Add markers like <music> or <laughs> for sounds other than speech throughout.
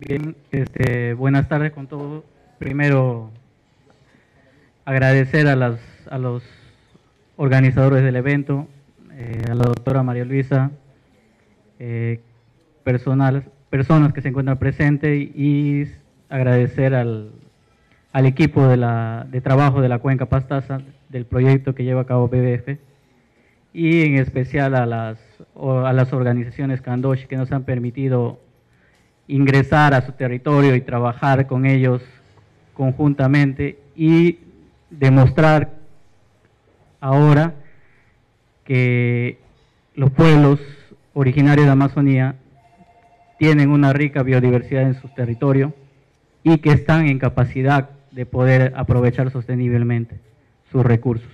Bien, este, buenas tardes con todos. Primero, agradecer a, las, los organizadores del evento, eh, a la doctora María Luisa, eh, personas que se encuentran presentes y agradecer al, equipo de, la, trabajo de la Cuenca Pastaza, del proyecto que lleva a cabo BBF, y en especial a las, a las organizaciones Kandoshi que nos han permitido ingresar a su territorio y trabajar con ellos conjuntamente y demostrar ahora que los pueblos originarios de Amazonía tienen una rica biodiversidad en su territorio y que están en capacidad de poder aprovechar sosteniblemente sus recursos.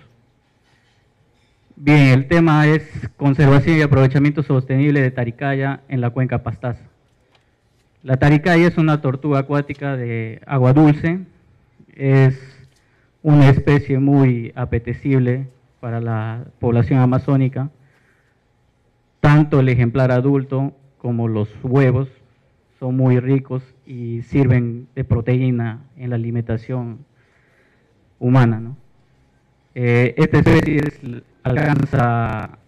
Bien, el tema es conservación y aprovechamiento sostenible de Taricaya en la cuenca Pastaza. La taricaya es una tortuga acuática de agua dulce, es una especie muy apetecible para la población amazónica, tanto el ejemplar adulto como los huevos son muy ricos y sirven de proteína en la alimentación humana. Eh, esta especie alcanza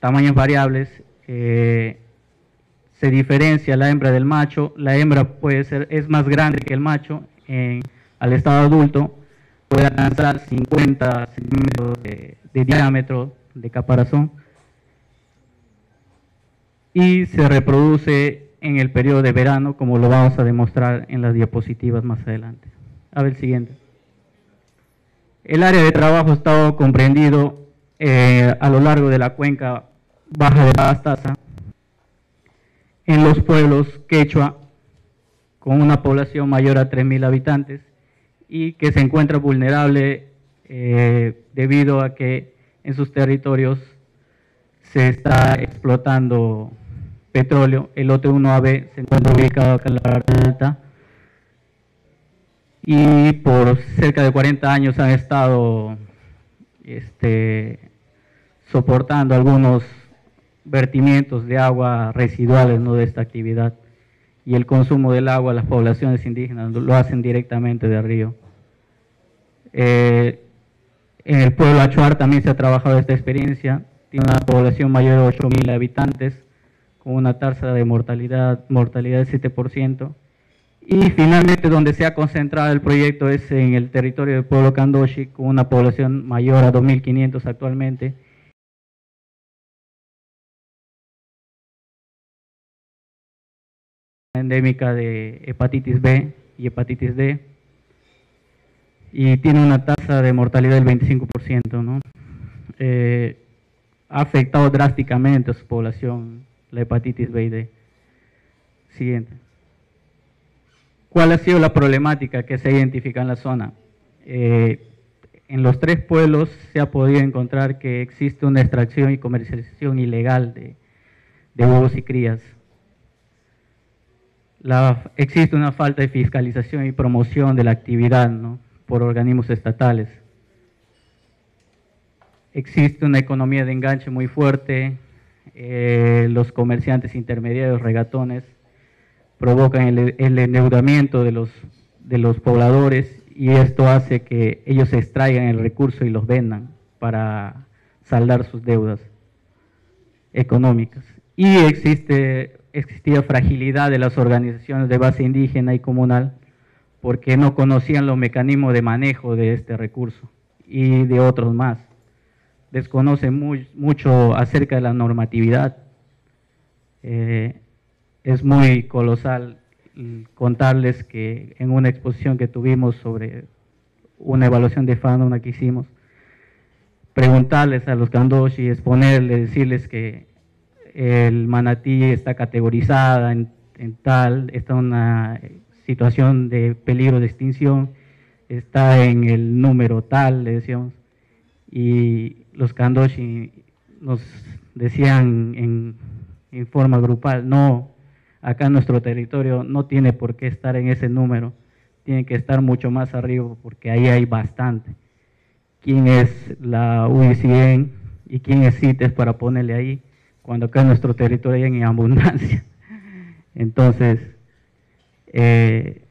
tamaños variables, eh, se diferencia la hembra del macho, la hembra puede ser, es más grande que el macho en, al estado adulto, puede alcanzar 50 centímetros de, diámetro de caparazón y se reproduce en el periodo de verano, como lo vamos a demostrar en las diapositivas más adelante. A ver siguiente. El área de trabajo ha estado comprendido eh, a lo largo de la cuenca baja de Pastaza, en los pueblos quechua con una población mayor a 3.000 habitantes y que se encuentra vulnerable eh, debido a que en sus territorios se está explotando petróleo. El lote 1AB se encuentra ubicado acá en la alta y por cerca de 40 años han estado este, soportando algunos vertimientos de agua residuales ¿no? de esta actividad y el consumo del agua las poblaciones indígenas lo hacen directamente del río. Eh, en el pueblo Achuar también se ha trabajado esta experiencia, tiene una población mayor de 8.000 habitantes, con una tasa de mortalidad, mortalidad del 7%. Y finalmente donde se ha concentrado el proyecto es en el territorio del pueblo Kandoshi, con una población mayor a 2.500 actualmente, endémica de hepatitis B y hepatitis D y tiene una tasa de mortalidad del 25%. ¿no? Eh, ha afectado drásticamente a su población la hepatitis B y D. Siguiente. ¿Cuál ha sido la problemática que se identifica en la zona? Eh, en los tres pueblos se ha podido encontrar que existe una extracción y comercialización ilegal de, de huevos y crías existe una falta de fiscalización y promoción de la actividad por organismos estatales. Existe una economía de enganche muy fuerte, eh, los comerciantes intermediarios, regatones, provocan el, endeudamiento de los, de los pobladores y esto hace que ellos extraigan el recurso y los vendan para saldar sus deudas económicas. Y existe existía fragilidad de las organizaciones de base indígena y comunal porque no conocían los mecanismos de manejo de este recurso y de otros más. Desconocen mucho acerca de la normatividad. Eh, es muy colosal contarles que en una exposición que tuvimos sobre una evaluación de fauna que hicimos, preguntarles a los kandoshi, exponerles, decirles que el manatí está categorizada en, tal, está en una situación de peligro de extinción, está en el número tal, le decíamos, y los kandoshi nos decían en, en forma grupal, no, acá nuestro territorio no tiene por qué estar en ese número, tiene que estar mucho más arriba porque ahí hay bastante. ¿Quién es la UICN y quién es CITES para ponerle ahí? Cuando acá en nuestro territorio hay en abundancia. <laughs> Entonces, Eh,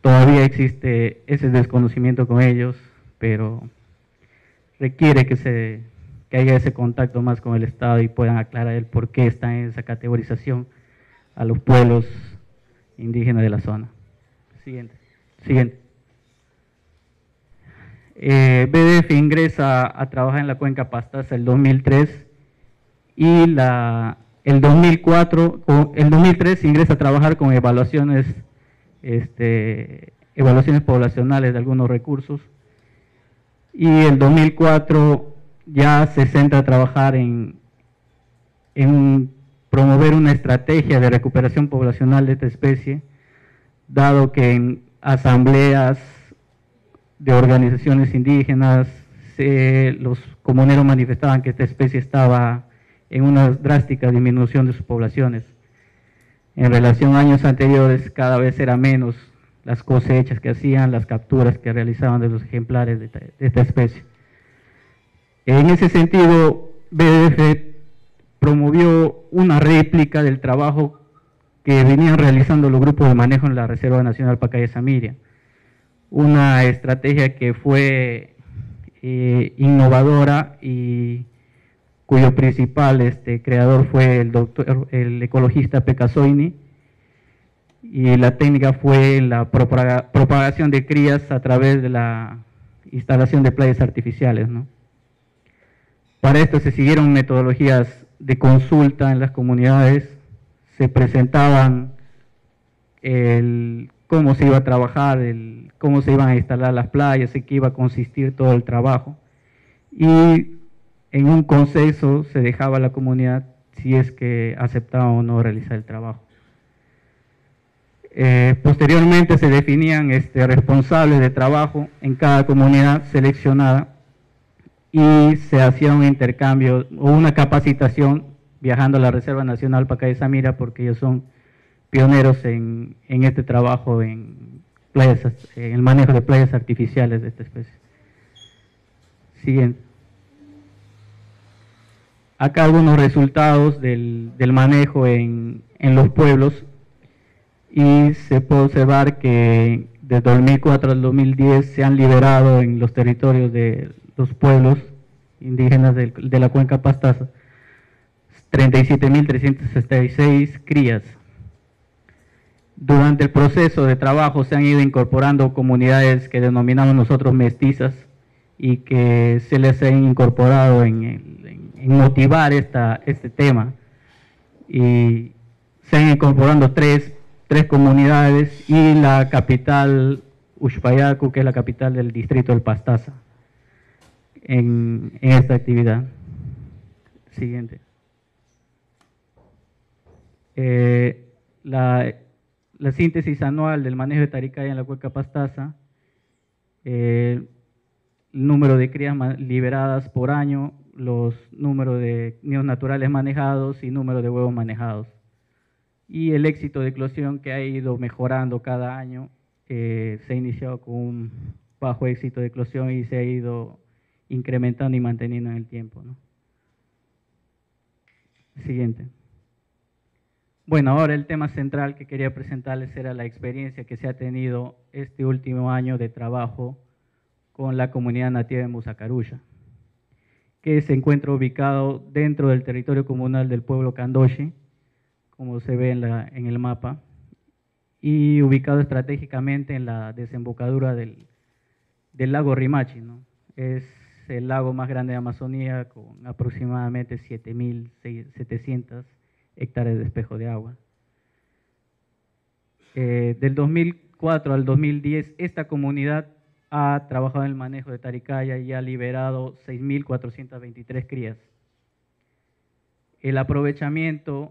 todavía existe ese desconocimiento con ellos, pero requiere que, se, que haya ese contacto más con el Estado y puedan aclarar el por qué está en esa categorización a los pueblos indígenas de la zona. Siguiente. Siguiente. Eh, BDF ingresa a trabajar en la cuenca Pastaza el 2003 y la, el 2004, el 2003 ingresa a trabajar con evaluaciones, este, evaluaciones poblacionales de algunos recursos. Y el 2004 ya se centra a trabajar en, en promover una estrategia de recuperación poblacional de esta especie, dado que en asambleas de organizaciones indígenas los comuneros manifestaban que esta especie estaba en una drástica disminución de sus poblaciones. En relación a años anteriores, cada vez era menos las cosechas que hacían, las capturas que realizaban de los ejemplares de esta especie. En ese sentido, BDF promovió una réplica del trabajo que venían realizando los grupos de manejo en la Reserva Nacional Pacaya Samiria. Una estrategia que fue eh, innovadora y cuyo principal este, creador fue el, doctor, el ecologista Pecasoini, y la técnica fue la propagación de crías a través de la instalación de playas artificiales. Para esto se siguieron metodologías de consulta en las comunidades, se presentaban el, cómo se iba a trabajar, el, cómo se iban a instalar las playas, en qué iba a consistir todo el trabajo. Y en un consenso se dejaba a la comunidad si es que aceptaba o no realizar el trabajo. Eh, posteriormente se definían este, responsables de trabajo en cada comunidad seleccionada y se hacía un intercambio o una capacitación viajando a la Reserva Nacional Pacay Samira porque ellos son pioneros en, este trabajo en, playas, en el manejo de playas artificiales de esta especie. Siguiente. Acá algunos resultados del, manejo en, en, los pueblos y se puede observar que desde 2004 al 2010 se han liberado en los territorios de los pueblos indígenas de, la cuenca pastaza, 37.366 crías. Durante el proceso de trabajo se han ido incorporando comunidades que denominamos nosotros mestizas y que se les ha incorporado en, motivar esta, este tema. Y se han incorporando tres, tres comunidades y la capital Ushpayacu, que es la capital del distrito del Pastaza en, esta actividad. Siguiente. Eh, la, síntesis anual del manejo de taricaya en la cuenca pastaza, eh, el número de crías liberadas por año, los números de niños naturales manejados y número de huevos manejados. Y el éxito de eclosión que ha ido mejorando cada año, se ha iniciado con un bajo éxito de eclosión y se ha ido incrementando y manteniendo en el tiempo. Siguiente. Bueno, ahora el tema central que quería presentarles era la experiencia que se ha tenido este último año de trabajo con la comunidad nativa de Musacarusha, que se encuentra ubicado dentro del territorio comunal del pueblo Kandoshi, como se ve en, la, en el mapa, y ubicado estratégicamente en la desembocadura del, del lago Rimachi. ¿no? Es el lago más grande de Amazonía con aproximadamente 7.700 hectáreas de espejo de agua. Eh, del 2004 al 2010, esta comunidad ha trabajado en el manejo de Taricaya y ha liberado 6.423 crías. El aprovechamiento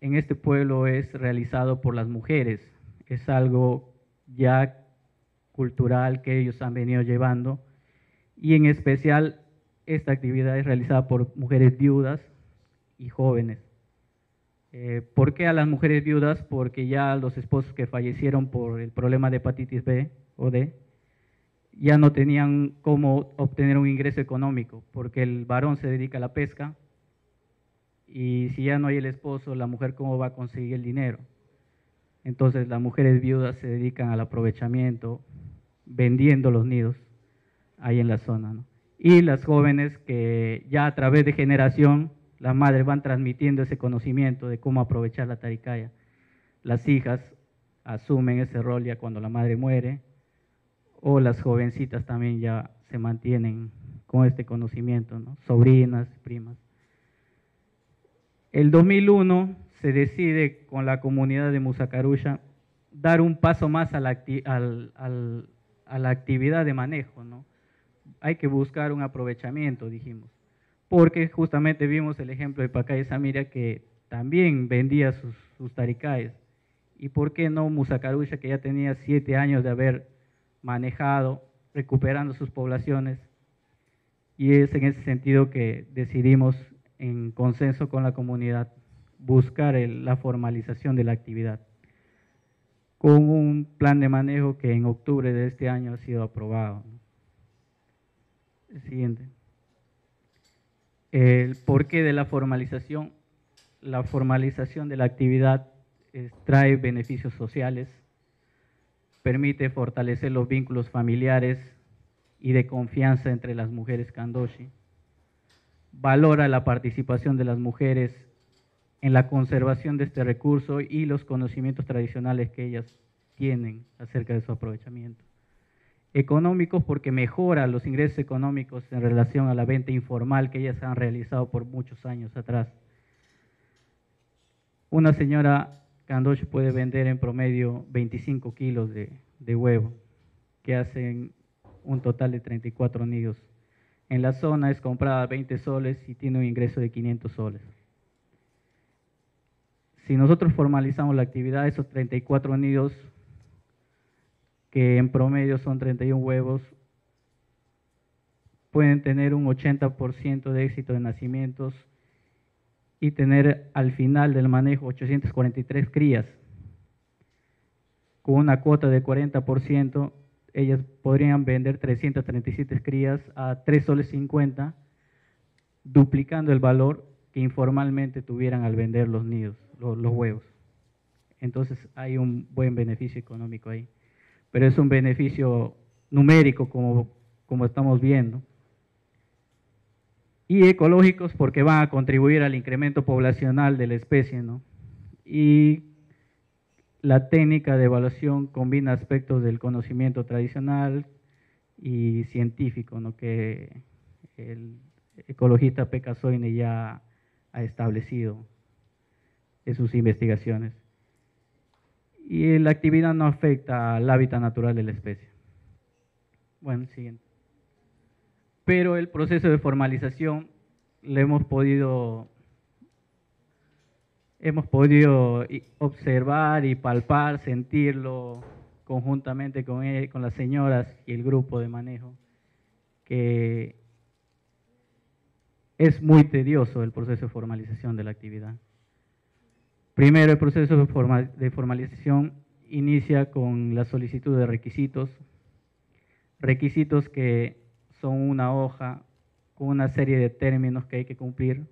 en este pueblo es realizado por las mujeres. Es algo ya cultural que ellos han venido llevando y en especial esta actividad es realizada por mujeres viudas y jóvenes. Eh, ¿Por qué a las mujeres viudas? Porque ya los esposos que fallecieron por el problema de hepatitis B o D ya no tenían cómo obtener un ingreso económico, porque el varón se dedica a la pesca y si ya no hay el esposo, la mujer cómo va a conseguir el dinero. Entonces las mujeres viudas se dedican al aprovechamiento, vendiendo los nidos ahí en la zona. Y las jóvenes que ya a través de generación, las madres van transmitiendo ese conocimiento de cómo aprovechar la taricaya. Las hijas asumen ese rol ya cuando la madre muere, o las jovencitas también ya se mantienen con este conocimiento, ¿no? sobrinas, primas. El 2001 se decide con la comunidad de Musacarusha dar un paso más a la, a la actividad de manejo. ¿no? Hay que buscar un aprovechamiento, dijimos, porque justamente vimos el ejemplo de Pacay Samira que también vendía sus, sus taricayes. ¿Y por qué no Musacarusha, que ya tenía siete años de haber manejado, recuperando sus poblaciones? Y es en ese sentido que decidimos, en consenso con la comunidad, buscar la formalización de la actividad con un plan de manejo que en octubre de este año ha sido aprobado. El siguiente. El porqué de la formalización. La formalización de la actividad trae beneficios sociales, permite fortalecer los vínculos familiares, y de confianza entre las mujeres kandoshi. Valora la participación de las mujeres en la conservación de este recurso y los conocimientos tradicionales que ellas tienen acerca de su aprovechamiento. Económicos porque mejora los ingresos económicos en relación a la venta informal que ellas han realizado por muchos años atrás. Una señora Kandoshi puede vender en promedio 25 kilos de, de huevo, que hacen un total de 34 nidos. En la zona es comprada 20 soles y tiene un ingreso de 500 soles. Si nosotros formalizamos la actividad, esos 34 nidos, que en promedio son 31 huevos, pueden tener un 80% de éxito de nacimientos y tener al final del manejo 843 crías, con una cuota de 40% ellas podrían vender 337 crías a 3 soles 50, duplicando el valor que informalmente tuvieran al vender los nidos, los, huevos. Entonces hay un buen beneficio económico ahí. Pero es un beneficio numérico como, como estamos viendo. Y ecológicos porque van a contribuir al incremento poblacional de la especie, ¿no? Y la técnica de evaluación combina aspectos del conocimiento tradicional y científico, ¿no? que el ecologista Pekka Soine ya ha establecido en sus investigaciones. Y la actividad no afecta al hábitat natural de la especie. Bueno, siguiente. Pero el proceso de formalización le hemos podido hemos podido observar y palpar, sentirlo conjuntamente con, con las señoras y el grupo de manejo, que es muy tedioso el proceso de formalización de la actividad. Primero, el proceso de formalización inicia con la solicitud de requisitos, requisitos que son una hoja con una serie de términos que hay que cumplir,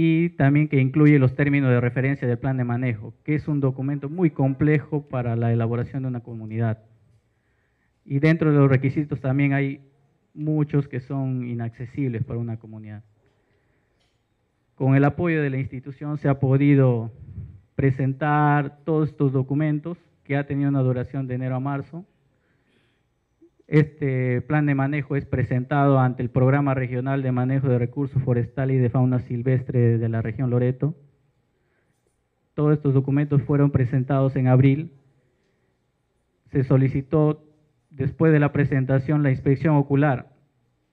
y también que incluye los términos de referencia del plan de manejo, que es un documento muy complejo para la elaboración de una comunidad. Y dentro de los requisitos también hay muchos que son inaccesibles para una comunidad. Con el apoyo de la institución se ha podido presentar todos estos documentos que ha tenido una duración de enero a marzo, este plan de manejo es presentado ante el Programa Regional de Manejo de Recursos Forestales y de Fauna Silvestre de la región Loreto. Todos estos documentos fueron presentados en abril. Se solicitó, después de la presentación, la inspección ocular.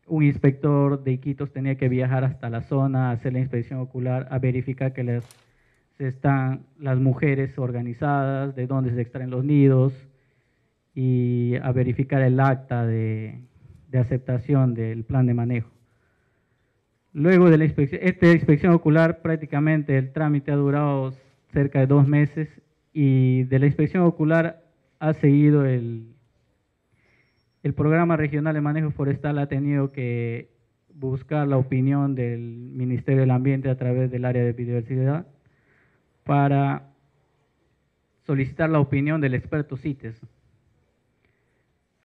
Un inspector de Iquitos tenía que viajar hasta la zona, a hacer la inspección ocular, a verificar que las, están las mujeres organizadas, de dónde se extraen los nidos, y a verificar el acta de, aceptación del plan de manejo. Luego de la inspección, esta inspección ocular prácticamente el trámite ha durado cerca de dos meses y de la inspección ocular ha seguido el, el programa regional de manejo forestal ha tenido que buscar la opinión del Ministerio del Ambiente a través del área de biodiversidad para solicitar la opinión del experto CITES.